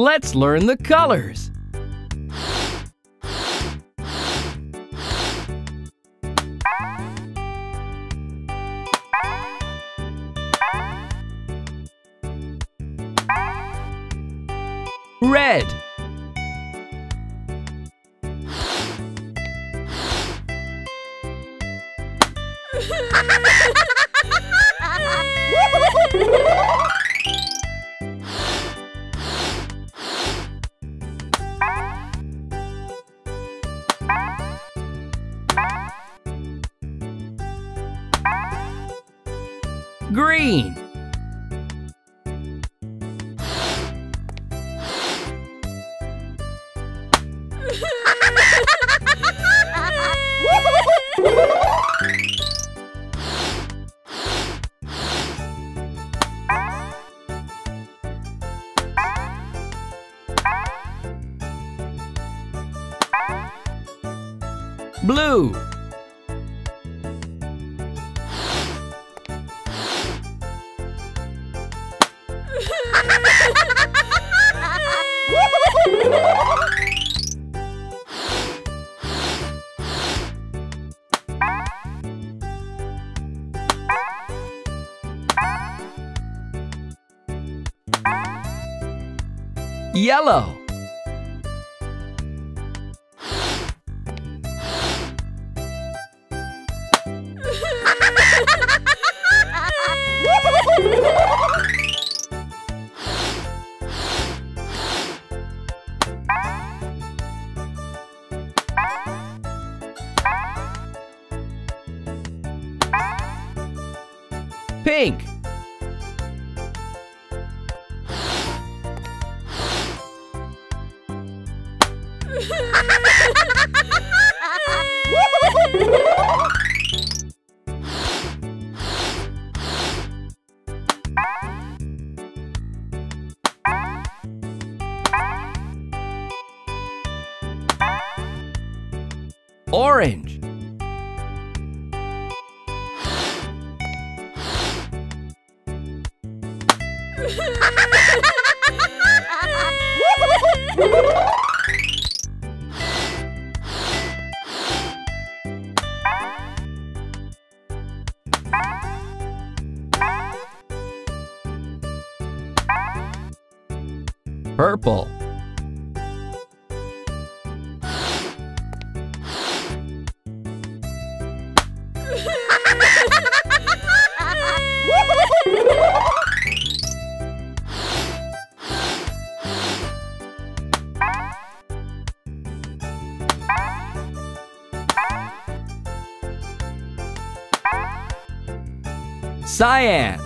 Let's learn the colors. Yellow. Orange. Cyan.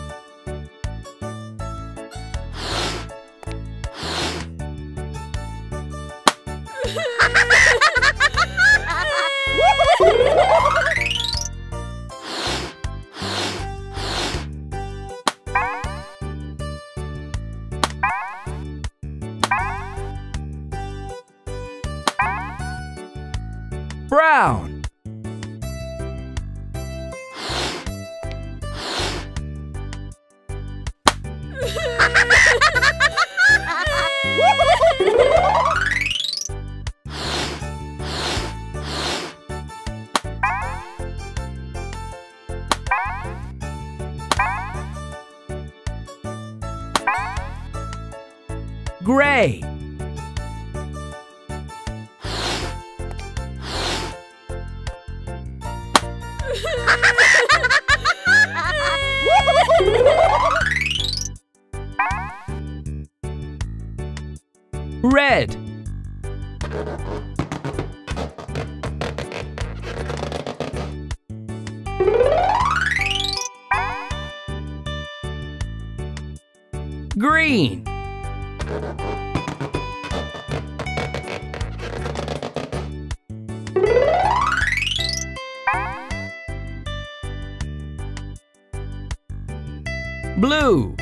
Red. Green. Blue.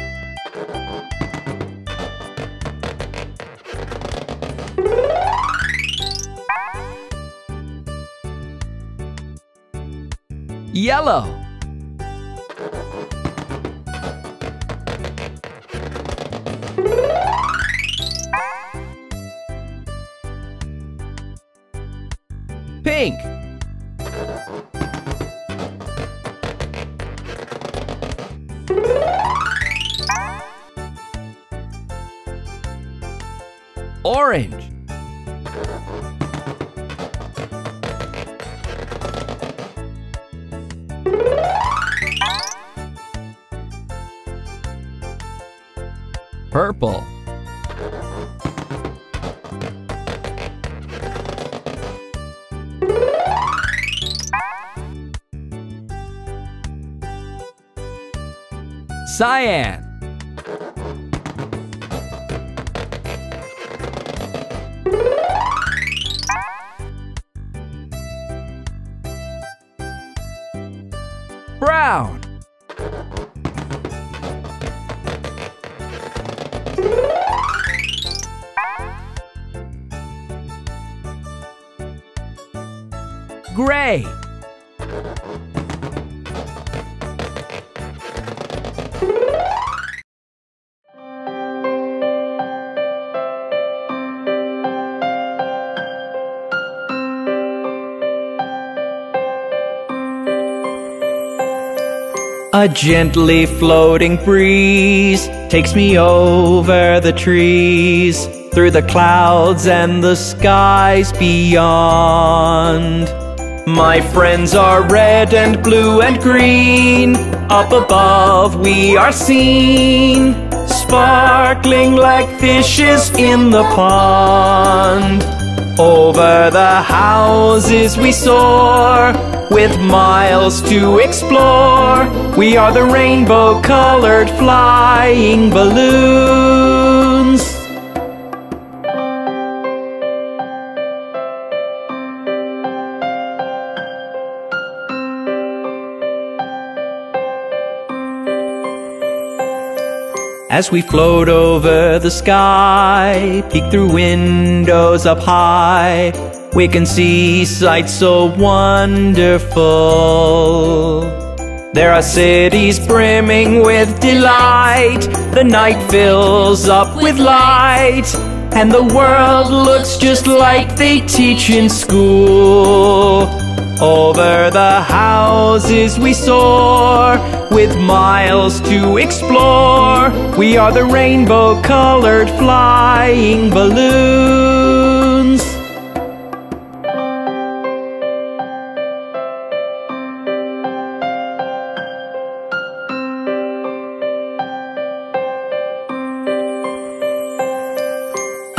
Yellow. Cyan. A gently floating breeze takes me over the trees, through the clouds and the skies beyond. My friends are red and blue and green, up above we are seen, sparkling like fishes in the pond. Over the houses we soar, with miles to explore. We are the rainbow colored flying balloons. As we float over the sky, peek through windows up high, we can see sights so wonderful. There are cities brimming with delight, the night fills up with light, and the world looks just like they teach in school. Over the houses we soar, with miles to explore. We are the rainbow colored flying balloons.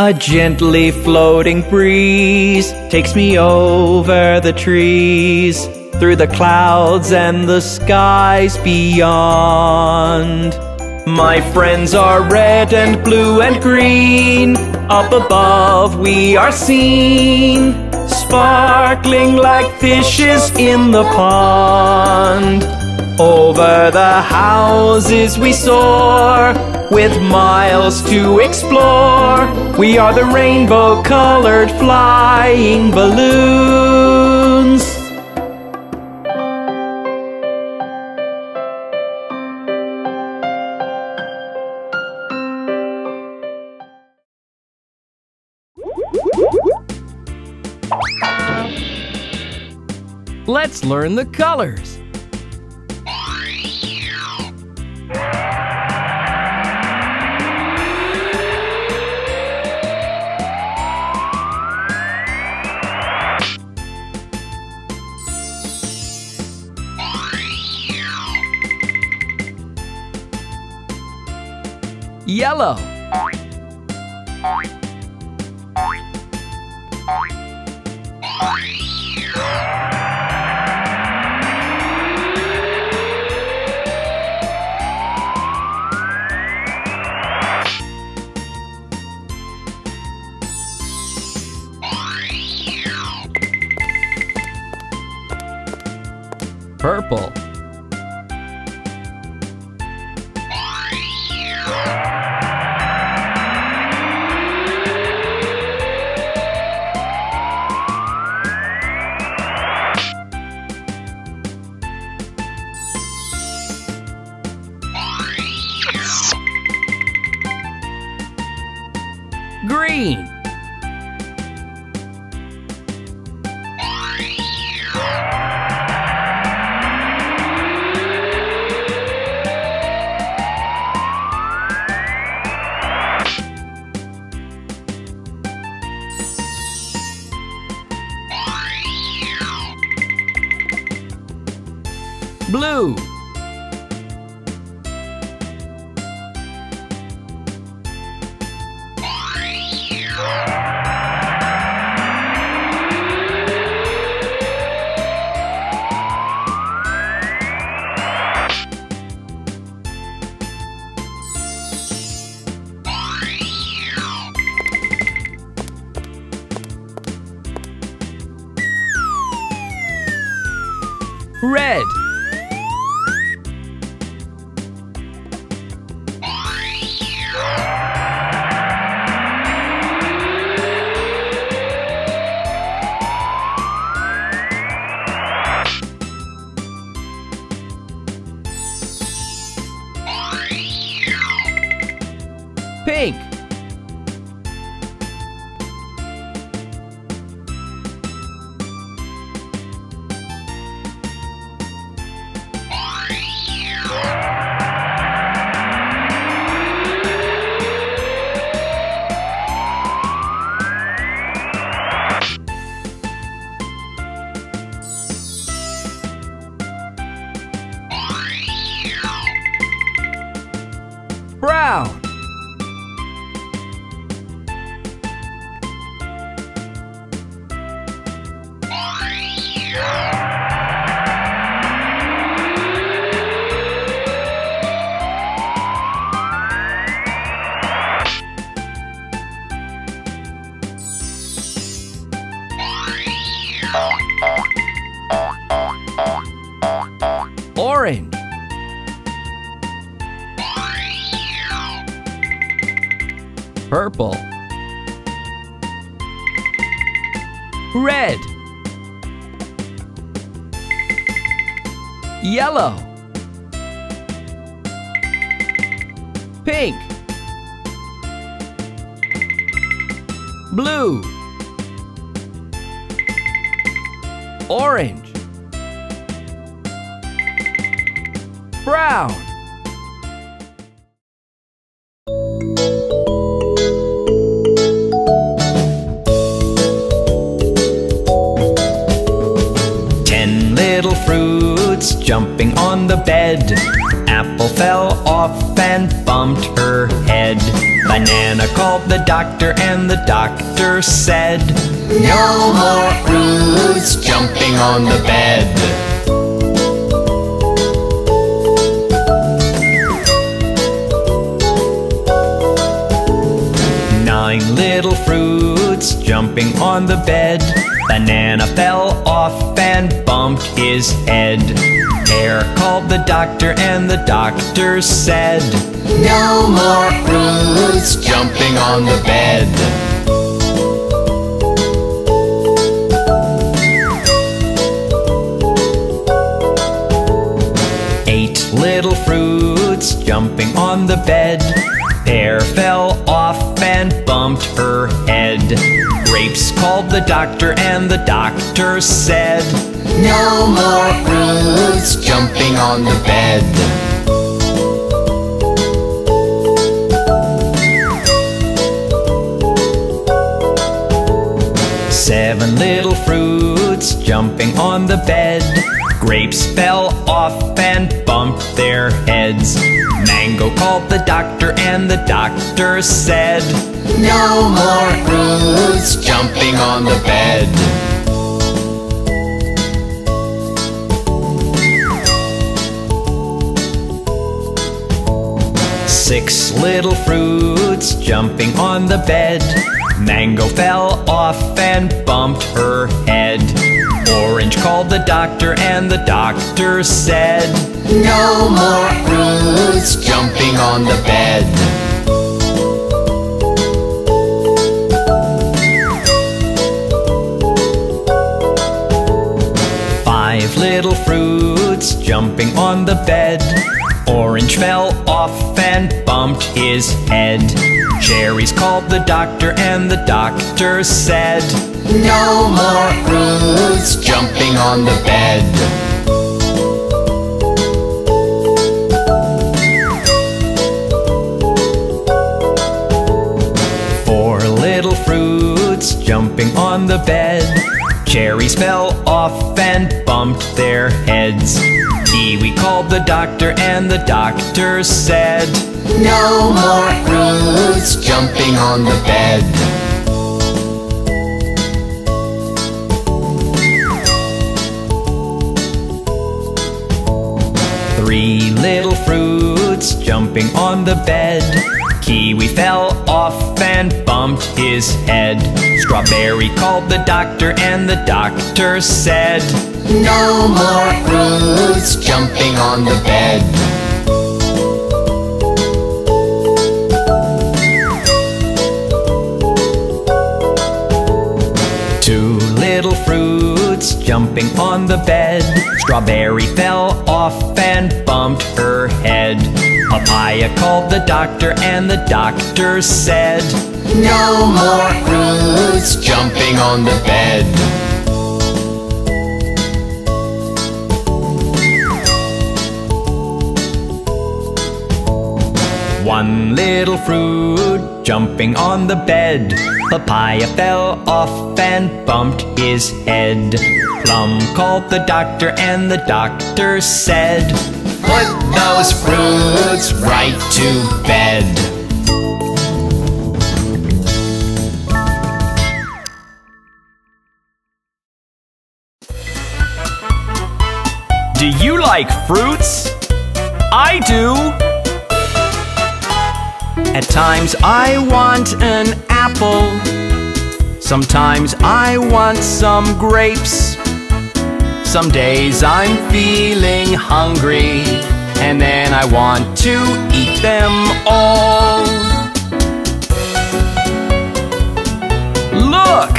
A gently floating breeze takes me over the trees, through the clouds and the skies beyond. My friends are red and blue and green, up above we are seen, sparkling like fishes in the pond. Over the houses we soar, with miles to explore. We are the rainbow colored flying balloons. Let's learn the colors. Yellow. Red. Off and bumped her head. Banana called the doctor, and the doctor said, No more fruits jumping on the bed. Nine little fruits jumping on the bed. Banana fell off and bumped his head. Pear called the doctor, and the doctor said, No more fruits jumping on the bed. Eight little fruits jumping on the bed. Pear fell off and bumped her head. Grapes called the doctor, and the doctor said, No more fruits jumping on the bed. Seven little fruits jumping on the bed. Grapes fell off and bumped their heads. Mango called the doctor, and the doctor said, No more fruits jumping on the bed. Six little fruits jumping on the bed. Mango fell off and bumped her head. Orange called the doctor, and the doctor said, No more fruits jumping on the bed. Five little fruits jumping on the bed. Orange fell off and bumped his head. Cherries called the doctor, and the doctor said, No more fruits jumping on the bed. Four little fruits jumping on the bed. Cherries fell off and bumped their heads. Kiwi called the doctor and the doctor said, No more fruits jumping on the bed. Three little fruits jumping on the bed. Kiwi fell off and bumped his head. Strawberry called the doctor and the doctor said, No more fruits jumping on the bed. Two little fruits jumping on the bed. Strawberry fell off and bumped her head. Papaya called the doctor and the doctor said, No more fruits jumping on the bed. One little fruit jumping on the bed. Papaya fell off and bumped his head. Plum called the doctor and the doctor said, Put those fruits right to bed. Do you like fruits? I do! At times I want an apple. Sometimes I want some grapes. Some days I'm feeling hungry. And then I want to eat them all. Look!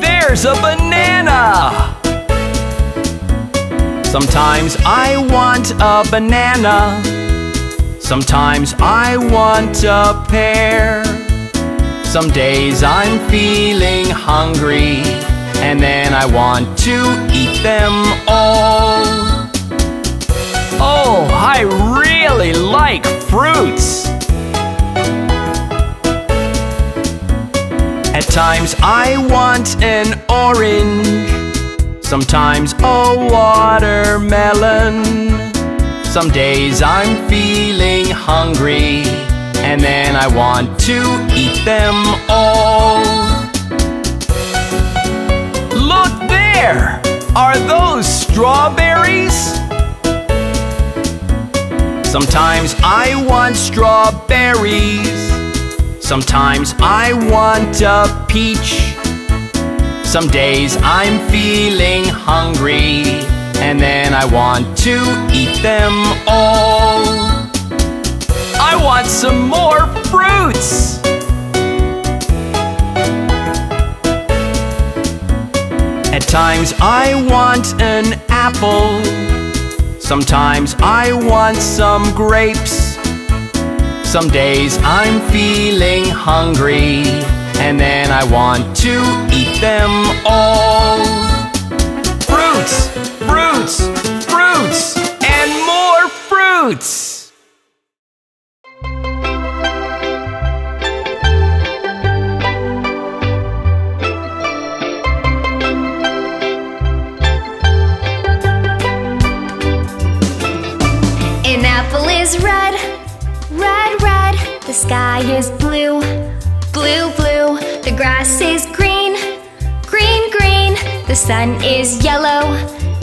There's a banana! Sometimes I want a banana. Sometimes I want a pear. Some days I'm feeling hungry. And then I want to eat them all. Oh, I really like fruits. At times I want an orange. Sometimes a watermelon. Some days I'm feeling hungry, and then I want to eat them all. Look there! Are those strawberries? Sometimes I want strawberries. Sometimes I want a peach. Some days I'm feeling hungry, and then I want to eat them all. I want some more fruits! At times I want an apple. Sometimes I want some grapes. Some days I'm feeling hungry, and then I want to eat them all. Fruits, fruits, fruits, and more fruits! An apple is red, red, red. The sky is blue, blue, blue. The grass is green, green, green. The sun is yellow,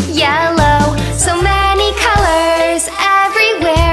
yellow. So many colors everywhere.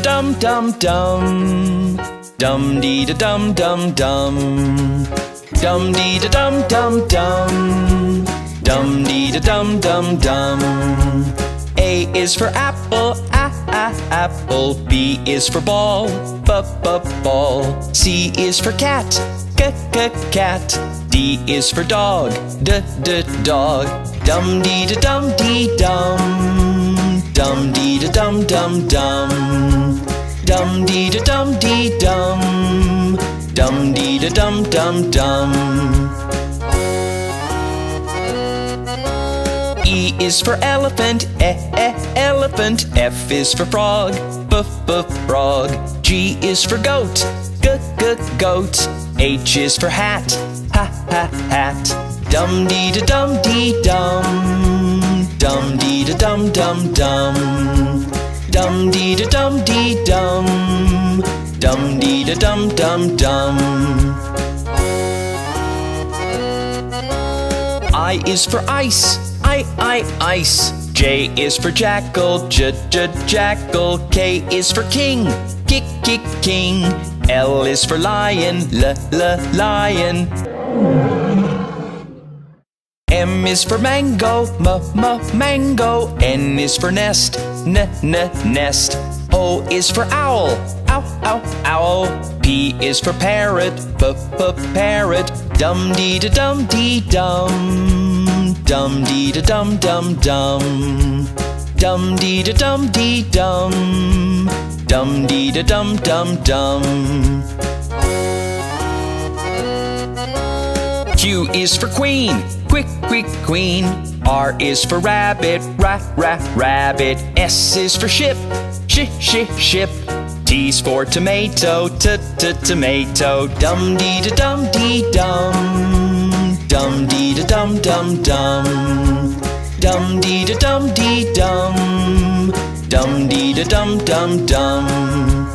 Da dum dum dum. Dum dee da dum dum dum. Dum dee da dum dum dum. Dum dee da dum dum dum. A is for apple, a a apple. B is for ball, b b ball. C is for cat, c c cat. D is for dog, d d dog. Dum dee da dum dee dum. Dum dee da dum dum dum. Dum dee da dum dee dum. Dum dee da dum dum dum. E is for elephant, eh eh elephant. F is for frog, b b frog. G is for goat, g g goat. H is for hat, ha ha hat. Dum dee da dum dee dum. Dum dee da dum dum dum. Dum dee da dum dee dum. Dum dee da dum dum dum. I is for ice, I, I, ice. J is for jackal, j, j, jackal. K is for king, kick, kick, king. L is for lion, l, l, lion. M is for mango, m, m, mango. N is for nest, n, n, nest. O is for owl, ow, ow, owl. P is for parrot, p, p, parrot. Dum dee da dum dee dum. Dum dee da dum dum dum. Dum dee da dum dee dum. Dum dee da dum dum dum. Q is for queen, quick, quick, queen. R is for rabbit, rat, rat, rabbit. S is for ship, sh, sh, ship. T's for tomato, t, t, tomato. Dum dee da dum dee dum. Dum dee da dum dum dum. Dum dee da dum dee dum. Dum dee da dum dum dum.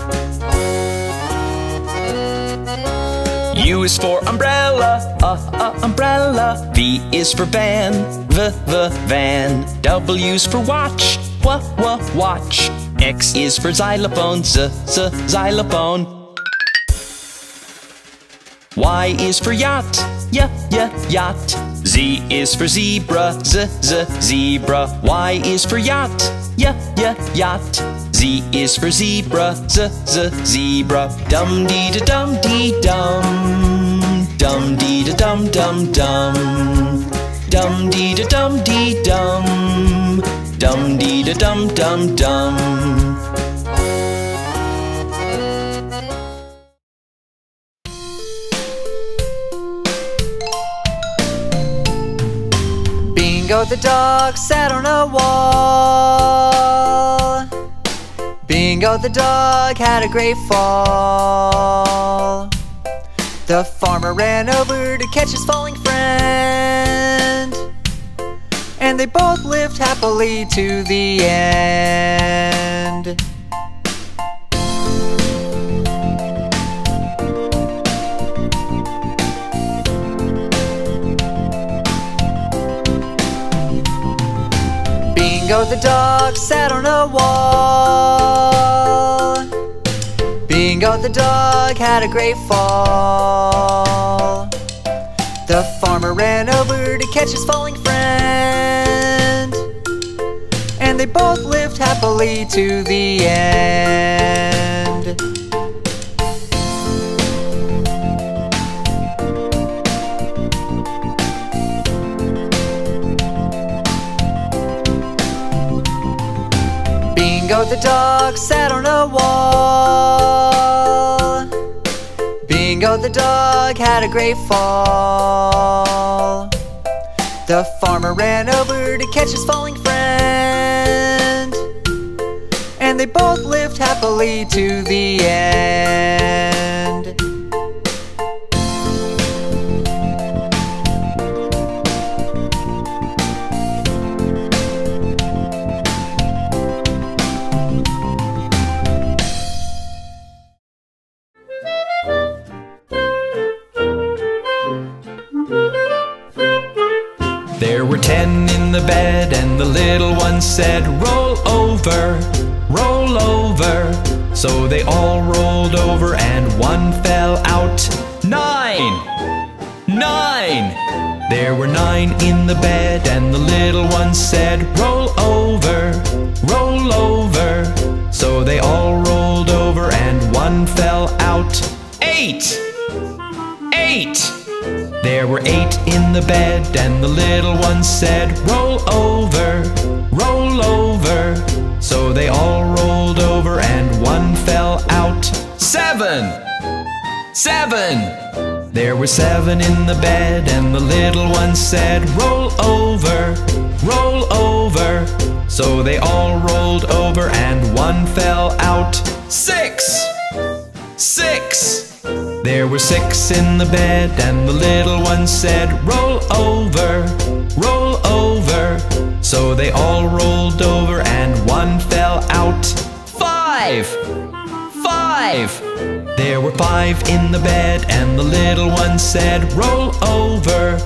U is for umbrella, uh, uh, umbrella. V is for van, v, v, van. W's for watch, w, w, watch. X is for xylophone, z, z, xylophone. Y is for yacht, y, y, yacht. Z is for zebra, z, z, zebra. Y is for yacht, y, y, yacht. Z is for zebra, z, z, zebra. Dum dee da dum dee dum. Dum dee da dum dum dum. Dum dee da dum dee dum. Dum dee da dum dum dum. The dog sat on a wall. Bingo the dog had a great fall. The farmer ran over to catch his falling friend. And they both lived happily to the end. Bingo the dog sat on a wall. Bingo the dog had a great fall. The farmer ran over to catch his falling friend. And they both lived happily to the end. Bingo the dog sat on a wall. Bingo the dog had a great fall. The farmer ran over to catch his falling friend. And they both lived happily to the end. Bed, and the little one said, Roll over, roll over. So they all rolled over, and one fell out. Nine! Nine! There were nine in the bed, and the little one said, Roll over, roll over. So they all rolled over, and one fell out. Eight! Eight! There were eight in the bed, and the little one said, Roll over, roll over. So they all rolled over, and one fell out. Seven! Seven! There were seven in the bed, and the little one said, Roll over, roll over. So they all rolled over, and one fell out. Six! Six! There were six in the bed, and the little one said, Roll over, roll over. So they all rolled over, and one fell out. Five! Five! There were five in the bed, and the little one said, Roll over,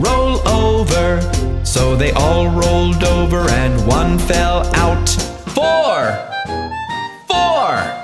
roll over. So they all rolled over, and one fell out. Four! Four!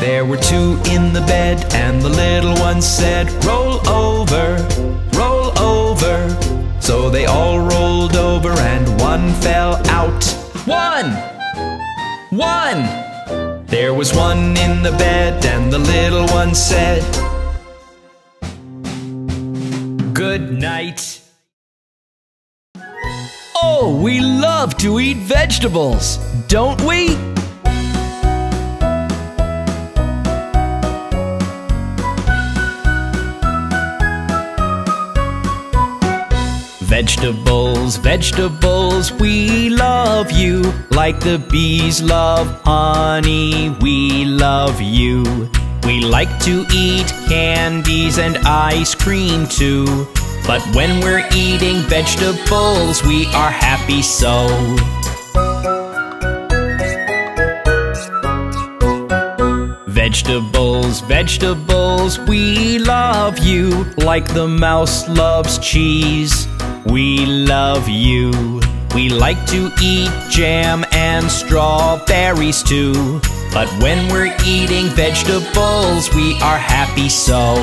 There were two in the bed, and the little one said, Roll over, roll over. So they all rolled over, and one fell out. One! One! There was one in the bed, and the little one said, Good night. Oh, we love to eat vegetables, don't we? Vegetables, vegetables, we love you. Like the bees love honey, we love you. We like to eat candies and ice cream too. But when we're eating vegetables, we are happy so. Vegetables, vegetables, we love you like the mouse loves cheese. We love you. We like to eat jam and strawberries too. But when we're eating vegetables, we are happy so.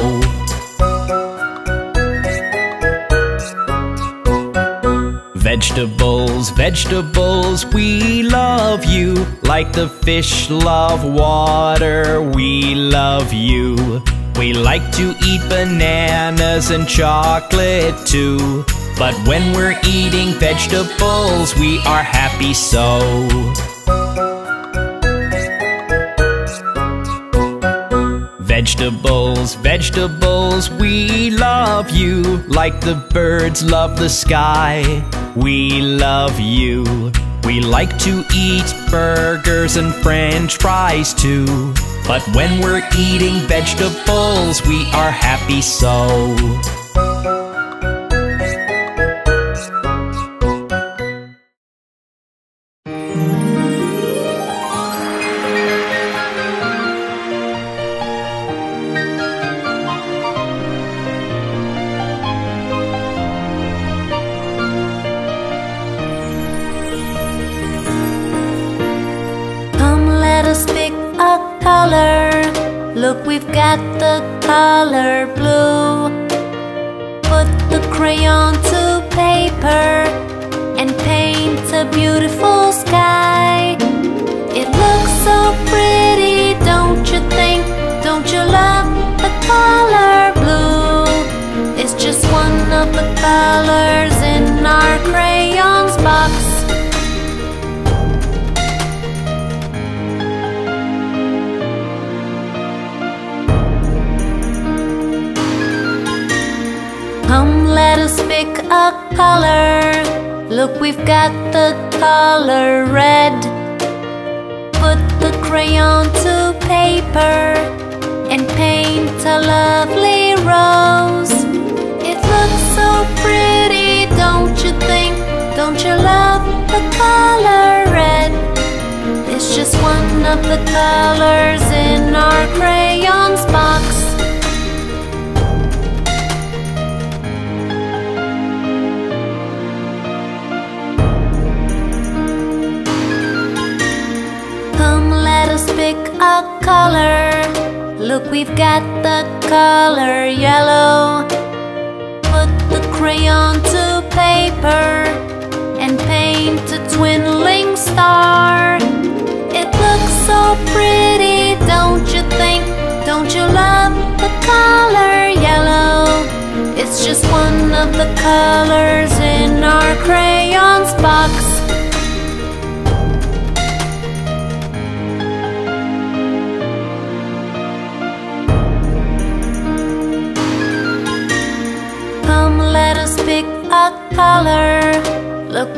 Vegetables, vegetables, we love you like the fish love water. We love you. We like to eat bananas and chocolate too. But when we're eating vegetables, we are happy so. Vegetables, vegetables, we love you like the birds love the sky. We love you. We like to eat burgers and french fries too. But when we're eating vegetables, we are happy so.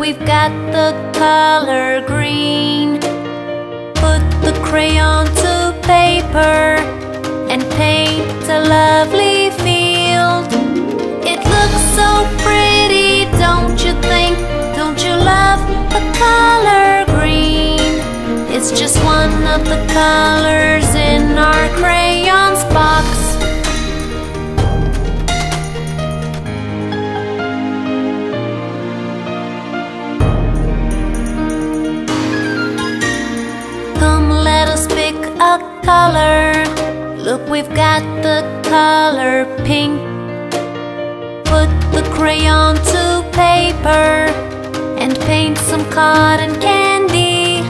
We've got the color green. Put the crayon to paper and paint a lovely field. It looks so pretty, don't you think? Don't you love the color green? It's just one of the colors in our crayons box. Color. Look, we've got the color pink. Put the crayon to paper and paint some cotton candy.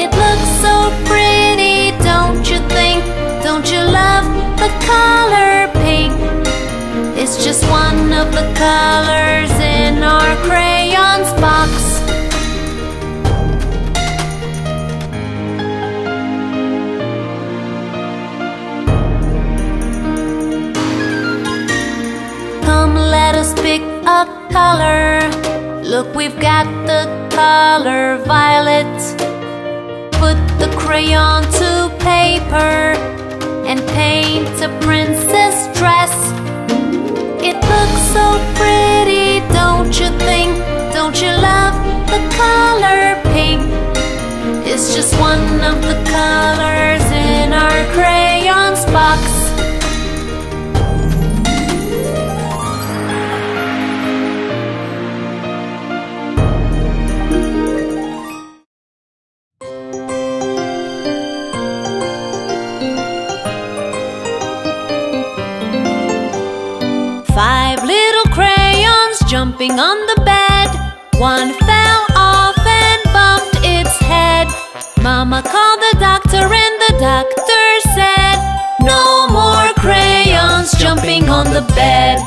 It looks so pretty, don't you think? Don't you love the color pink? It's just one of the colors in our crayons box. Let us pick a color. Look, we've got the color violet. Put the crayon to paper and paint a princess dress. It looks so pretty, don't you think? Don't you love the color pink? It's just one of the colors in our crayons box. Jumping on the bed. One fell off and bumped its head. Mama called the doctor, and the doctor said, No more crayons jumping on the bed.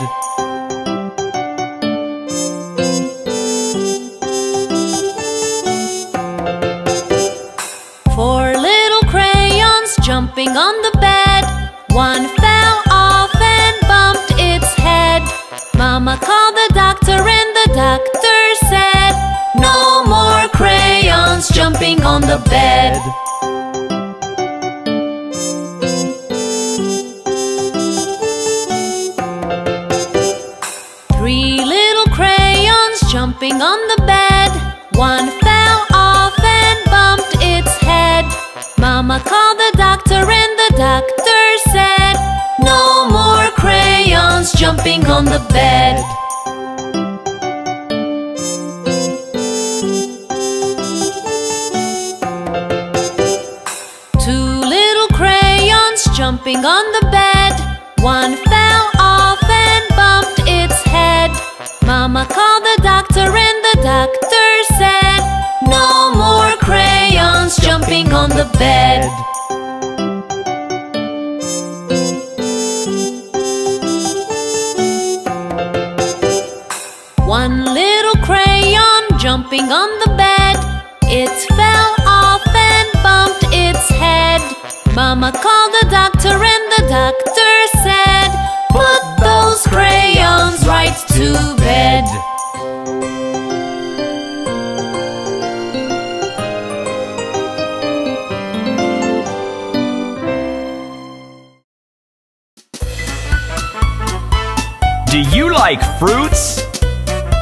Do you like fruits?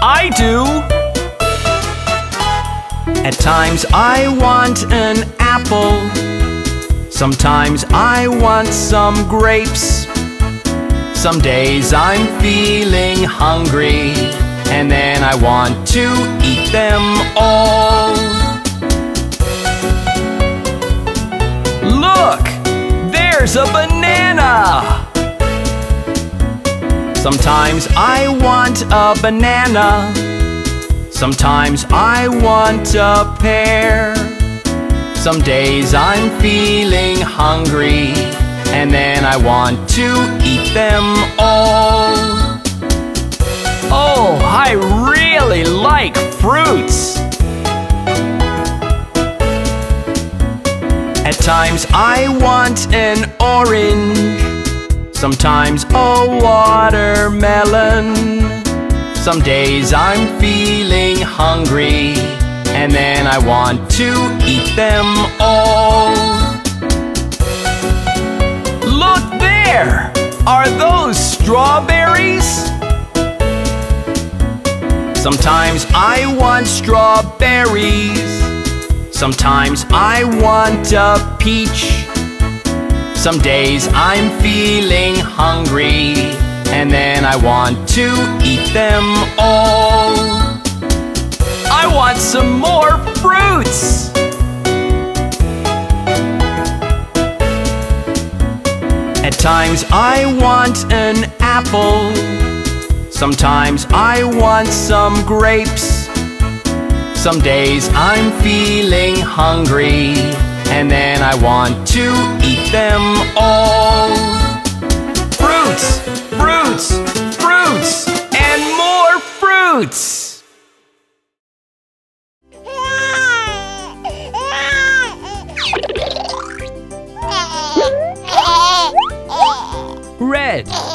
I do. At times I want an apple. Sometimes I want some grapes. Some days I'm feeling hungry. And then I want to eat them all. Look! There's a banana! Sometimes I want a banana. Sometimes I want a pear. Some days I'm feeling hungry. And then I want to eat them all. Oh, I really like fruits. At times I want an orange. Sometimes a watermelon. Some days I'm feeling hungry. And then I want to eat them all. Look there! Are those strawberries? Sometimes I want strawberries. Sometimes I want a peach. Some days I'm feeling hungry. And then I want to eat them all. I want some more fruits! At times I want an apple. Sometimes I want some grapes. Some days I'm feeling hungry. And then I want to eat them all. Fruits! Fruits! Fruits! And more fruits! Red.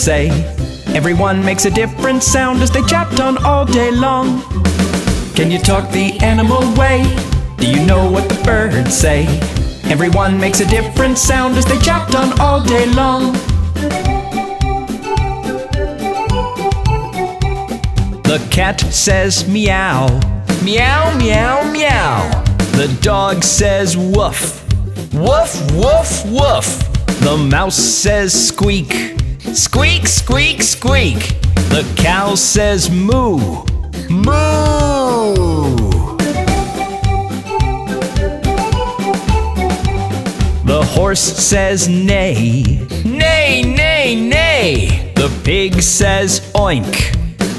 Say? Everyone makes a different sound as they chat on all day long. Can you talk the animal way? Do you know what the birds say? Everyone makes a different sound as they chat on all day long. The cat says meow, meow, meow, meow. The dog says woof, woof, woof, woof. The mouse says squeak, squeak, squeak, squeak. The cow says moo, moo. The horse says neigh, neigh, neigh, neigh. The pig says oink,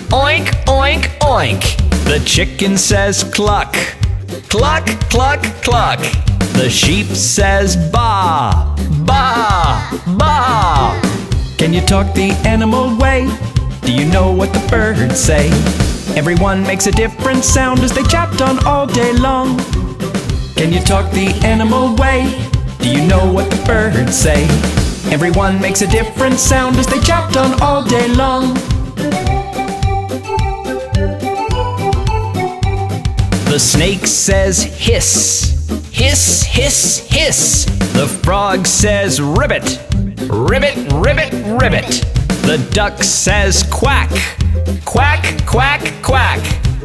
oink, oink, oink. The chicken says cluck, cluck, cluck, cluck. The sheep says ba, Can you talk the animal way? Do you know what the birds say? Everyone makes a different sound as they chat on all day long. Can you talk the animal way? Do you know what the birds say? Everyone makes a different sound as they chat on all day long. The snake says hiss, hiss, hiss, hiss. The frog says ribbit, ribbit, ribbit, ribbit. The duck says quack, quack, quack, quack.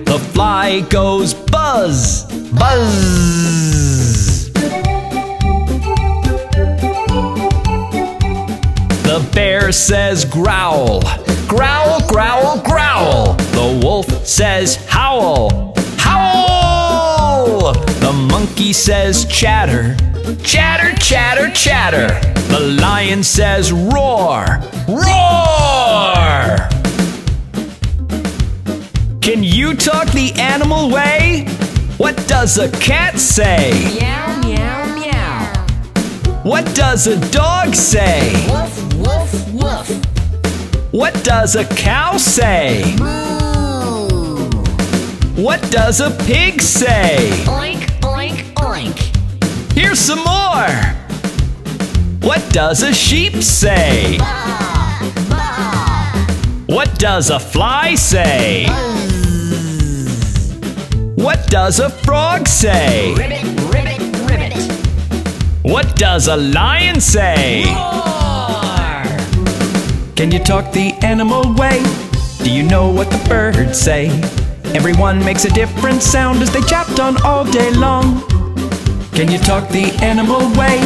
The fly goes buzz, buzz. The bear says growl, growl, growl, growl. The wolf says howl, howl. The monkey says chatter, chatter, chatter, chatter. The lion says roar, roar. Can you talk the animal way? What does a cat say? Meow, meow, meow. What does a dog say? Woof, woof, woof. What does a cow say? Moo. What does a pig say? Oink. Here's some more. What does a sheep say? What does a fly say? What does a frog say? Ribbit, ribbit, ribbit. What does a lion say? Roar. Can you talk the animal way? Do you know what the birds say? Everyone makes a different sound as they chat on all day long. Can you talk the animal way?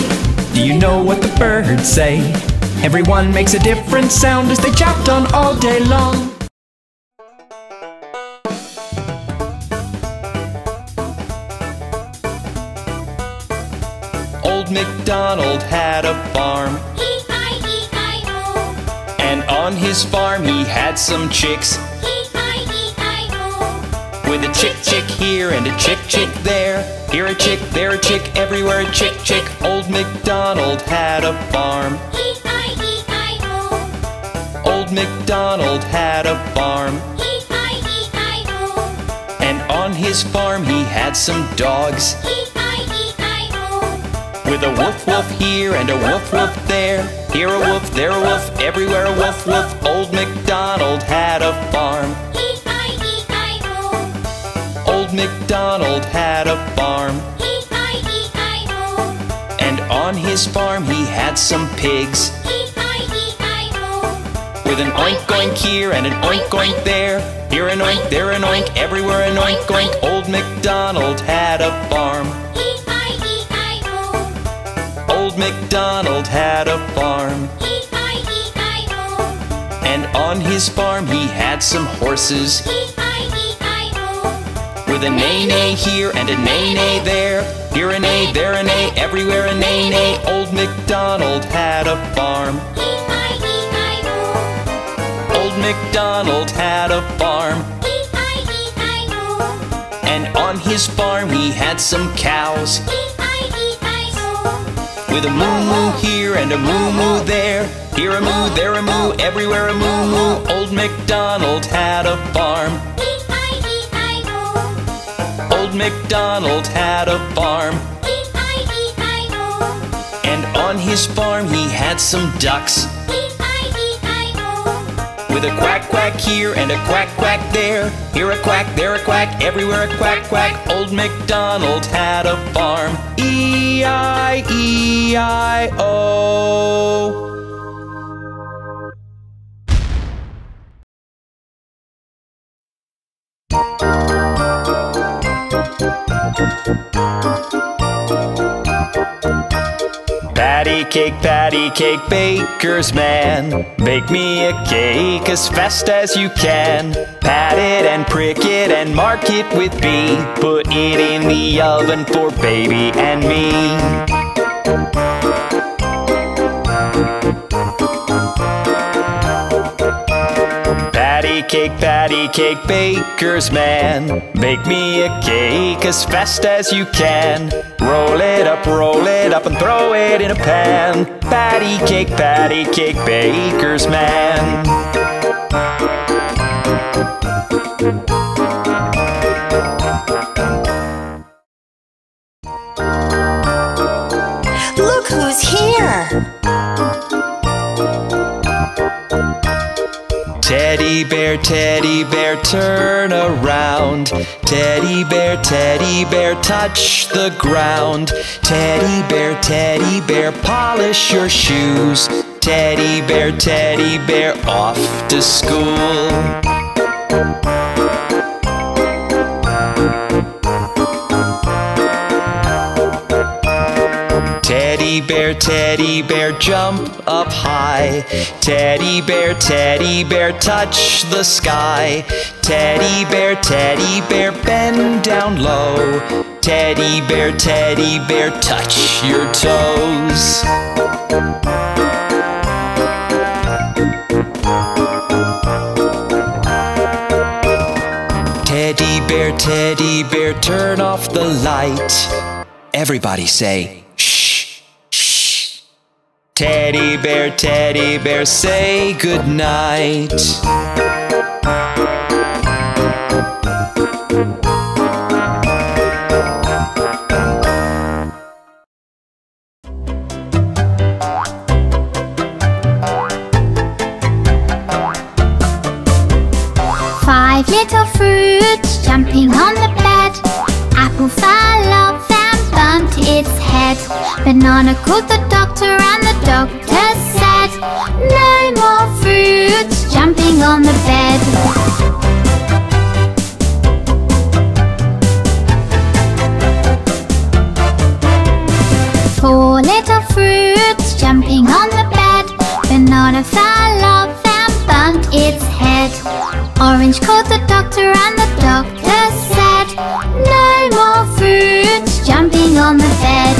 Do you know what the birds say? Everyone makes a different sound as they chat on all day long. Old Old MacDonald had a farm, E-I-E-I-O, and on his farm he had some chicks. E-I-E-I-O. With a chick chick here and a chick chick there. Here a chick, there a chick, everywhere a chick chick. Old MacDonald had a farm. E-I-E-I-O, Old MacDonald had a farm. E-I-E-I-O, And on his farm he had some dogs. E-I-E-I-O, With a woof woof here and a woof woof there. Here a woof, there a woof, everywhere a woof woof. Old MacDonald had a farm. Old MacDonald had a farm. E-I-E-I-O, And on his farm he had some pigs. E-I-E-I-O, With an oink oink here and an oink oink there. Here an oink, there an oink, everywhere an oink oink. Old MacDonald had a farm. E-I-E-I-O, Old MacDonald had a farm. E-I-E-I-O, And on his farm he had some horses. E-I-E-I-O, With a neigh neigh here and a neigh neigh there. Here a neigh, there a neigh, everywhere a neigh neigh. Old MacDonald had a farm. Old MacDonald had a farm. And on his farm he had some cows. With a moo moo here and a moo moo there. Here a moo, there a moo, everywhere a moo moo. Old MacDonald had a farm. E-I-E-I-O, Old MacDonald had a farm. E-I-E-I-O, And on his farm he had some ducks. E-I-E-I-O, With a quack quack here and a quack quack there. Here a quack, there a quack, everywhere a quack quack. Old MacDonald had a farm. E Patty cake, patty cake, baker's man. Bake me a cake as fast as you can. Pat it and prick it and mark it with B. Put it in the oven for baby and me. Cake, patty cake, baker's man. Bake me a cake as fast as you can. Roll it up, roll it up, and throw it in a pan. Patty cake, patty cake, baker's man. Teddy bear, teddy bear, turn around. Teddy bear, teddy bear, touch the ground. Teddy bear, teddy bear, polish your shoes. Teddy bear, teddy bear, off to school. Teddy bear, teddy bear, jump up high. Teddy bear, teddy bear, touch the sky. Teddy bear, teddy bear, bend down low. Teddy bear, teddy bear, touch your toes. Teddy bear, teddy bear, turn off the light. Everybody say. Teddy bear, teddy bear, say goodnight. Five little fruits jumping on the bed. Apple fell off bumped its head. Banana called the doctor and the doctor said, No more fruits jumping on the bed. Four little fruits jumping on the bed. Banana fell off and bumped its head. Orange called the doctor and the doctor said, No more fruits jumping on the bed.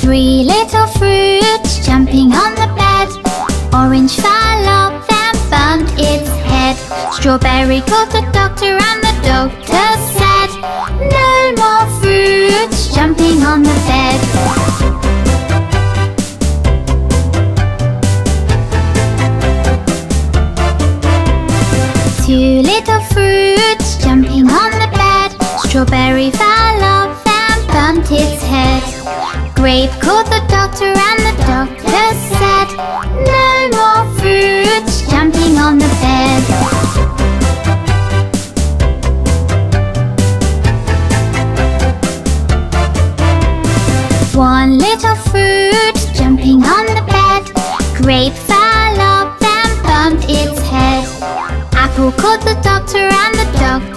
Three little fruits jumping on the bed. Orange fell off and bumped its head. Strawberry called the doctor and the doctor said No more fruits jumping on the bed. two little fruits jumping on the bed. Strawberry fell off and bumped its head. Grape called the doctor and the doctor said, No more fruits jumping on the bed. One little fruit jumping on the bed Grape Who called the doctor and the dog?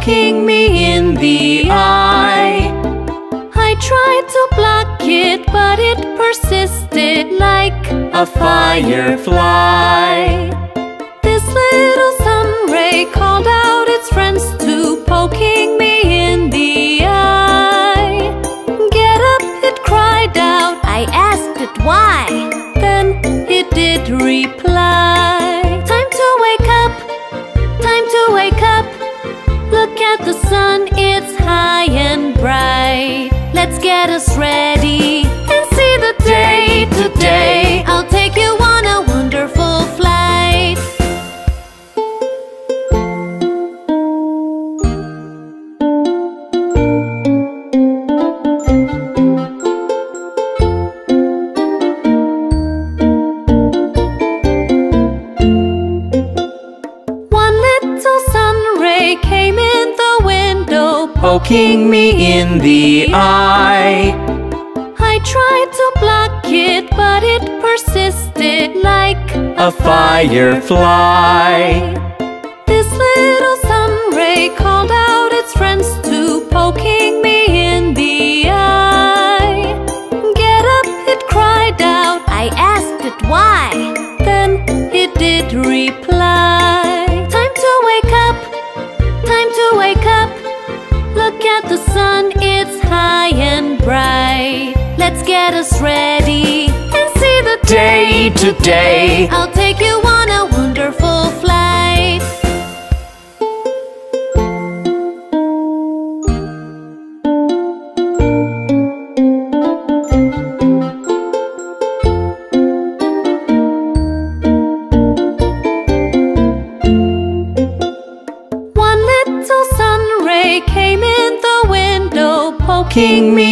King me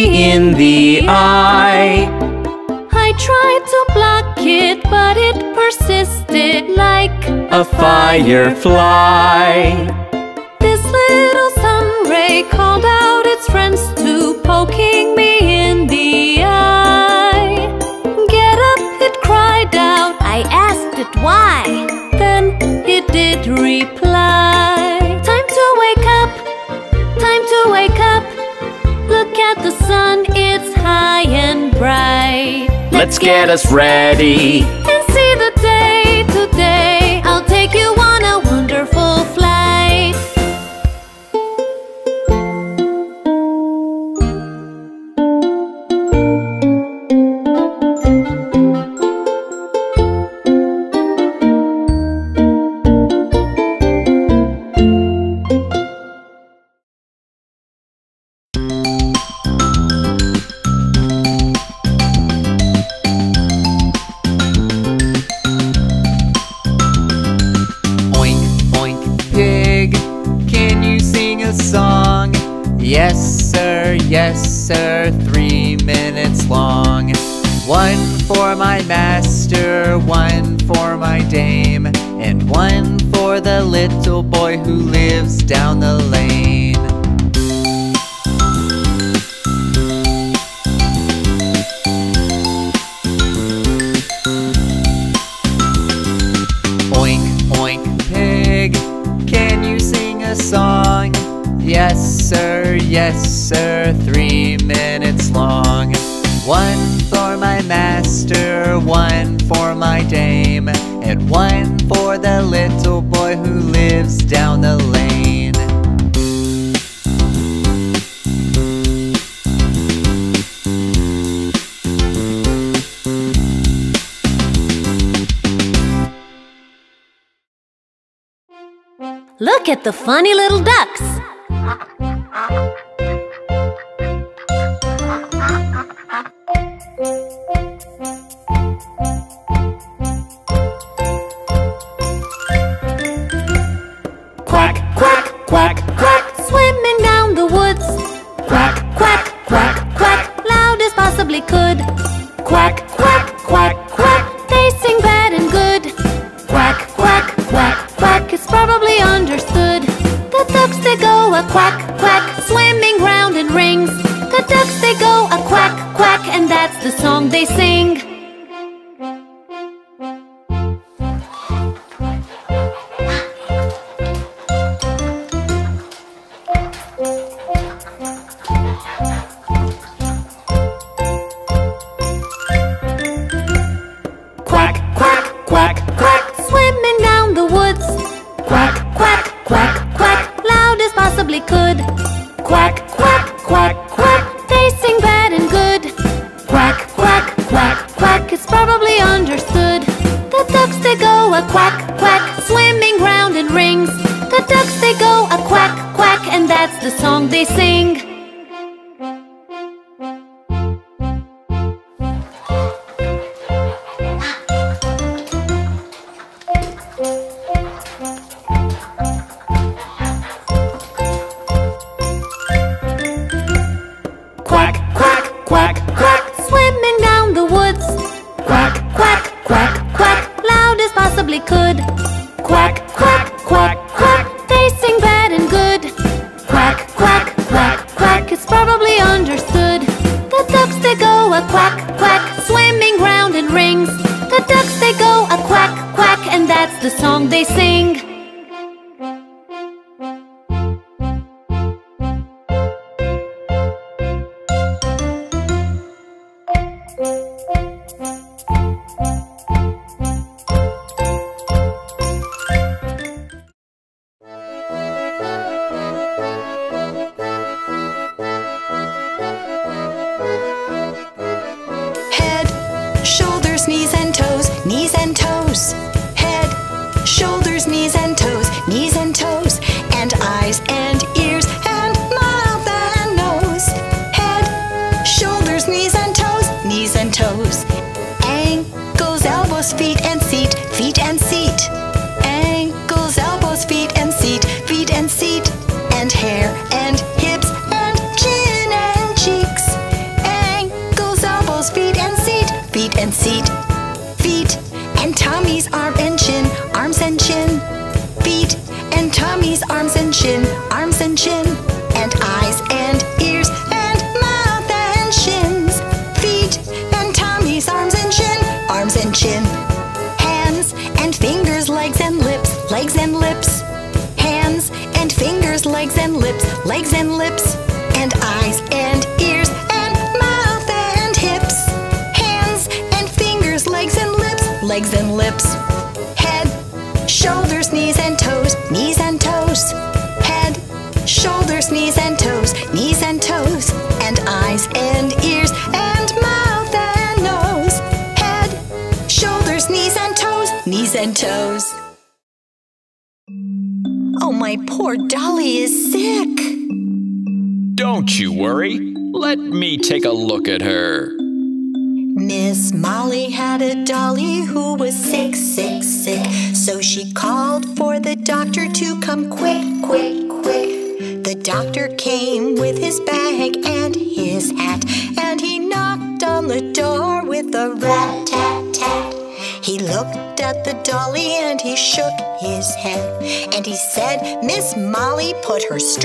in the eye. I tried to block it, but it persisted like a firefly. This little sun ray called out its friends to poking Let's get us ready. The funny little ducks.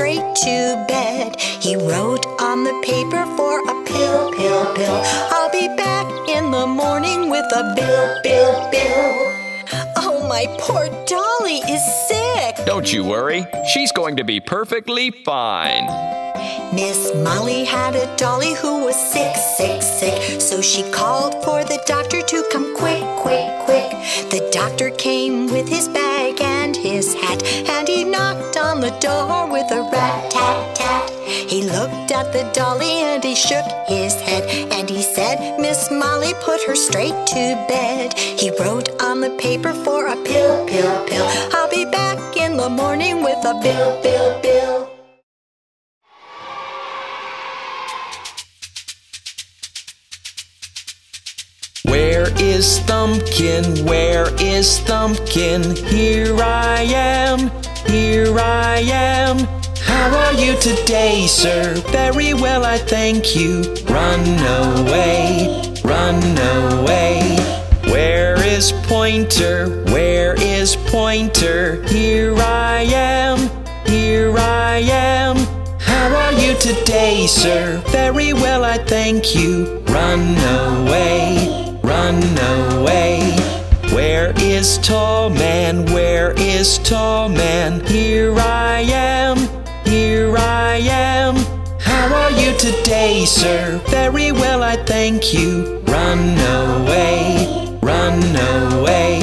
Straight to bed. He wrote on the paper for a pill, pill, pill. I'll be back in the morning with a bill, bill, bill. Oh, my poor dolly is sick. Don't you worry. She's going to be perfectly fine. Miss Molly had a dolly who was sick, sick, sick. So she called for the doctor to come quick, quick, quick. The doctor came with his bag and his hat, and he knocked on the door with a rat tat tat. He looked at the dolly and he shook his head, and he said, Miss Molly, put her straight to bed. He wrote on the paper for a pill, pill, pill. I'll be back in the morning with a bill, bill, bill. Where is Thumbkin? Where is Thumbkin? Here I am, here I am. How are you today, sir? Very well, I thank you. Run away, run away. Where is Pointer? Where is Pointer? Here I am, here I am. How are you today, sir? Very well, I thank you. Run away, run away. Where is Tall Man? Where is Tall Man? Here I am, here I am. How are you today, sir? Very well, I thank you. Run away, run away.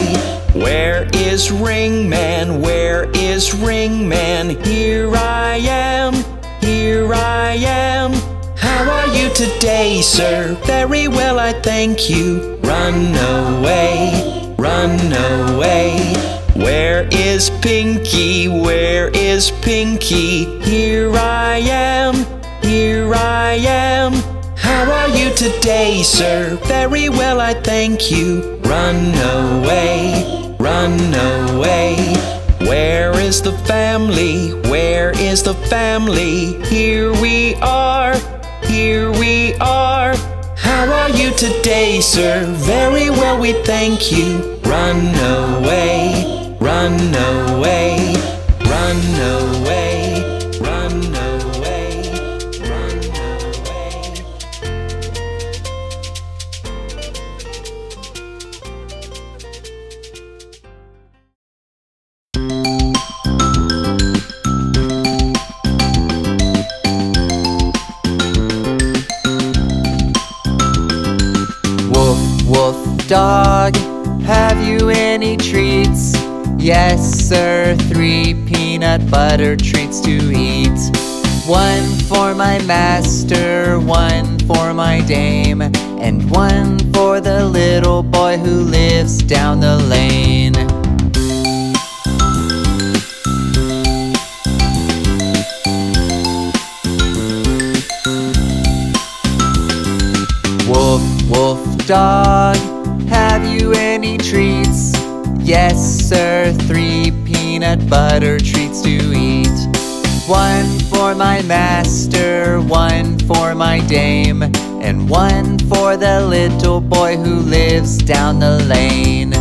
Where is Ring Man? Where is Ring Man? Here I am, here I am. You today, sir? Very well, I thank you. Run away, run away. Where is Pinky? Where is Pinky? Here I am, here I am. How are you today, sir? Very well, I thank you. Run away, run away. Where is the family? Where is the family? Here we are, here we are. How are you today, sir? Very well, we thank you. Run away, run away, run away, butter treats to eat. One for my master, one for my dame, and one for the little boy who lives down the lane. Wolf, wolf, dog, have you any treats? Yes, sir, three peanut butter treats. One for my master, one for my dame, and one for the little boy who lives down the lane.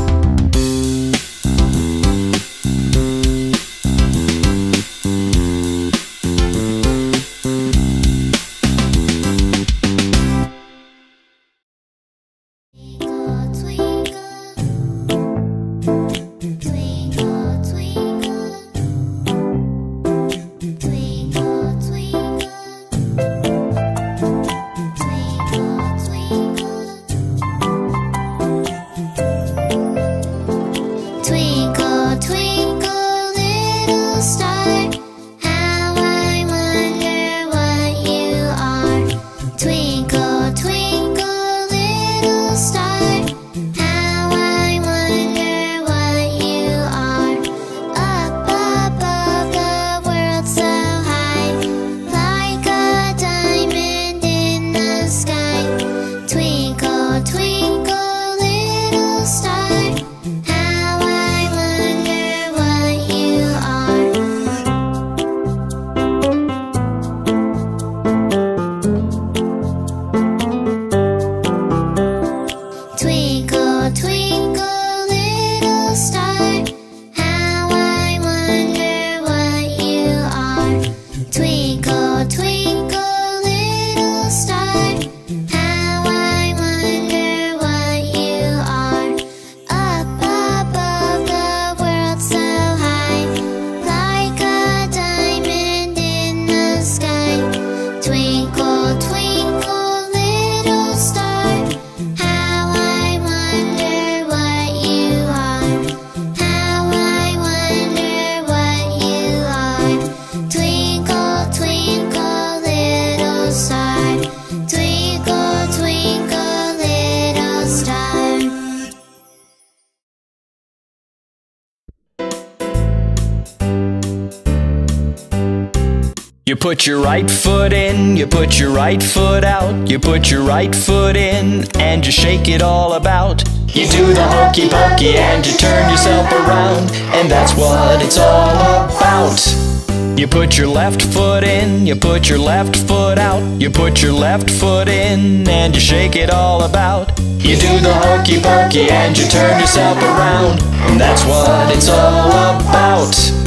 Put your right foot in, you put your right foot out, you put your right foot in, and you shake it all about. You do the hokey pokey and you turn yourself around, and that's what it's all about. You put your left foot in, you put your left foot out, you put your left foot in, and you shake it all about. You do the hokey pokey and you turn yourself around, and that's what it's all about.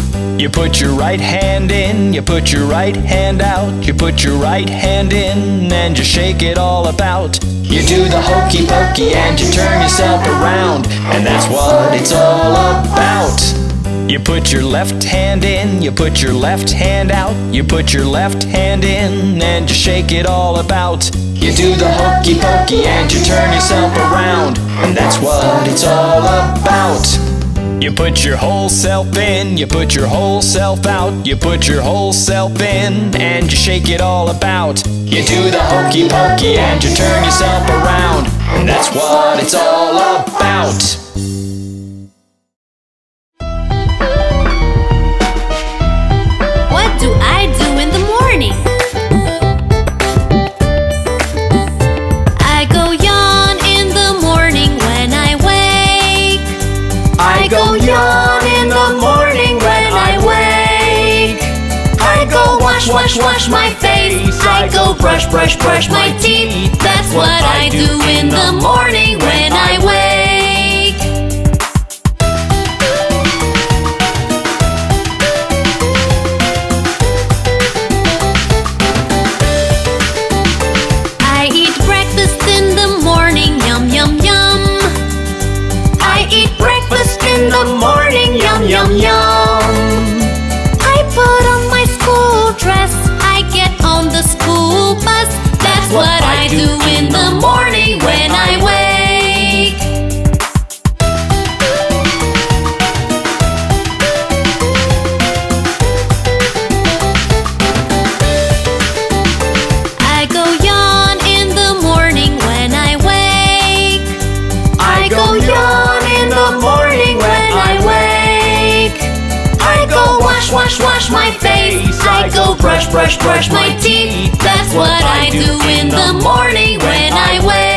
You put your right hand in, you put your right hand out, you put your right hand in, and you shake it all about. You do the hokey pokey and you turn yourself around, and that's what it's all about. You put your left hand in, you put your left hand out, you put your left hand in, and you shake it all about. You do the hokey pokey and you turn yourself around, and that's what it's all about. You put your whole self in, you put your whole self out, you put your whole self in, and you shake it all about. You do the hokey pokey and you turn yourself around, and that's what it's all about. Wash, wash, my face. I go brush, brush, brush my teeth. That's what I do in the morning when I wake. Brush, brush my teeth. That's what I do in the morning when I wake.